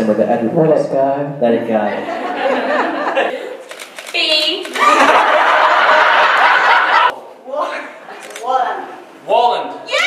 England in the same way that Edward Let was. it go. Let it go. B. Walland. Rock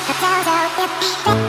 「ちゃうちゃ」